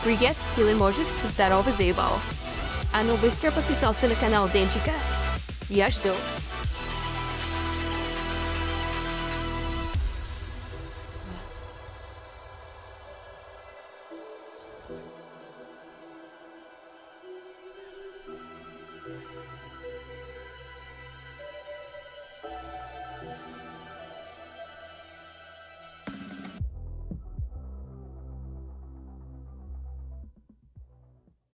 Obrigado pela emoji que estará visível. A não está para canal Dentiga. E ajudou.